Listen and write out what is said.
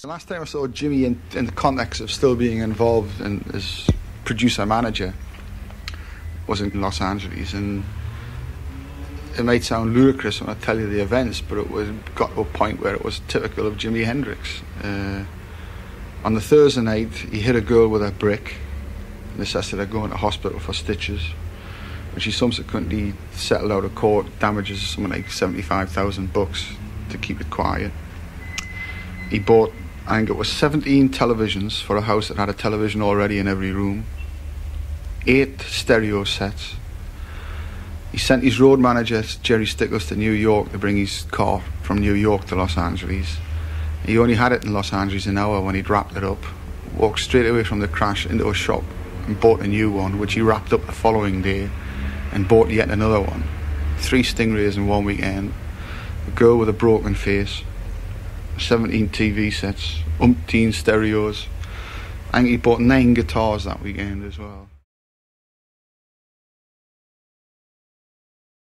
The last time I saw Jimi in, in the context of still being involved in, as producer manager was in Los Angeles, and it might sound ludicrous when I tell you the events, but it was got to a point where it was typical of Jimi Hendrix. Uh, on the Thursday night, he hit a girl with a brick, necessitated her going to hospital for stitches, and she subsequently settled out of court damages something like seventy-five thousand bucks to keep it quiet. He bought I think it was 17 televisions for a house that had a television already in every room, eight stereo sets. He sent his road manager, Gerry Stickells, to New York to bring his car from New York to Los Angeles. He only had it in Los Angeles an hour when he'd wrapped it up. Walked straight away from the crash into a shop and bought a new one, which he wrapped up the following day and bought yet another one. Three Stingrays in one weekend. A girl with a broken face 17 TV sets, umpteen stereos. I think he bought nine guitars that weekend as well.